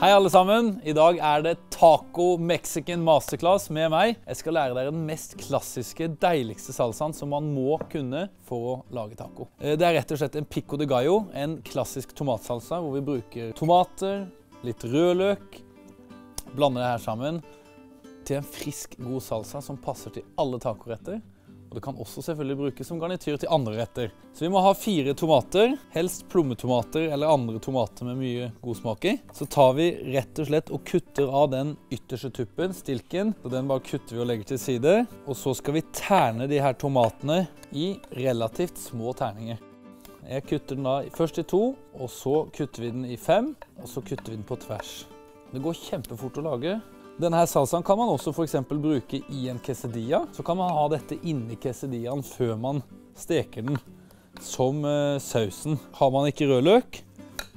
Hei alle sammen. I dag er det taco mexican masterclass med meg. Jeg skal lære dere den mest klassiske, deiligste salsaen som man må kunne for å lage taco. Eh, Det er rett og slett en pico de gallo, en klassisk tomatsalsa hvor vi bruker tomater, litt rødløk, blander det her sammen til en frisk, god salsa som passer til alle tacoretter. Og det kan også selvfølgelig brukes som garnityr til andre retter. Så vi må ha fire tomater, helst plommetomater eller andre tomater med mye god smak i. Så tar vi rett og slett og kutter av den ytterste tuppen, stilken. Så den bare kutter vi og legger til side. Og så skal vi terne de her tomatene i relativt små terninger. Jeg kutter den da først i to, og så kutter vi den i fem, og så kutter vi den på tvers. Det går kjempefort å lage. Denne salsaen kan man også eksempel bruke i en quesadilla. Så kan man ha dette inni quesadillaen før man steker den som eh, sausen. Har man ikke rødløk,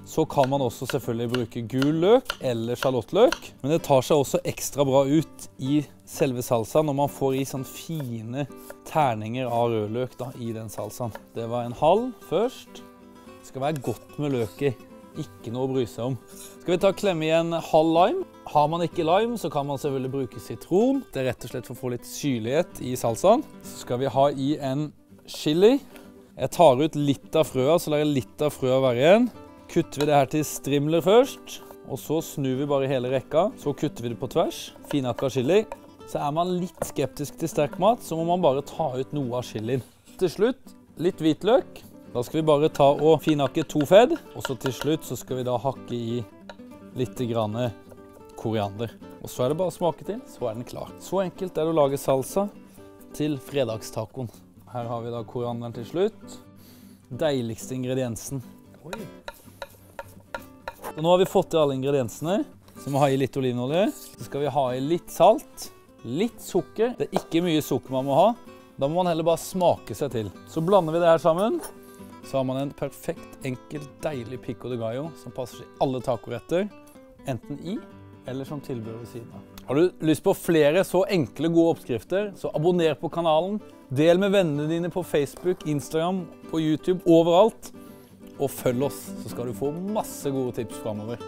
så kan man også selvfølgelig bruke gul løk eller sjalottløk. Men det tar seg også ekstra bra ut i selve salsaen når man får i sånn fine terninger av rødløk da, i den salsaen. Det var en halv først. Det skal være godt med løk i. Ikke noe å bry seg om. Skal vi ta klemme i en halv lime? Har man ikke lime, så kan man selvfølgelig bruke sitron. Det er rett og slett for å få litt syrlighet i salsaen. Så skal vi ha i en chili. Jeg tar ut litt av frøa, så lar jeg litt av frøa være igjen. Kutter vi det her til strimler først, og så snur vi bare hele rekka. Så kutter vi det på tvers. Finhakka chili. Så er man litt skeptisk til sterk mat, så må man bare ta ut noe av chilien. Til slutt litt hvitløk. Da skal vi bare ta og finhakke to fedd, og så til slutt så skal vi da hakke i litt grann koriander. Og så er det bare å smake til, så er den klar. Så enkelt er det å lage salsa til fredagstacoen. Her har vi da korianderen til slutt. Deiligste ingrediensen. Og nå har vi fått til alle ingrediensene. Så vi må ha i litt olivenolje. Så skal vi ha i litt salt, litt sukker. Det er ikke mye sukker man må ha. Da må man heller bare smake seg til. Så blander vi det her sammen. Så har man en perfekt, enkel, deilig pico de gallo som passer til alle tacoretter. Enten i eller som tilbud ved siden av. Har du lyst på flere så enkle, gode oppskrifter, så abonner på kanalen. Del med vennene dine på Facebook, Instagram, på YouTube, overalt. Og følg oss, så skal du få masse gode tips framover.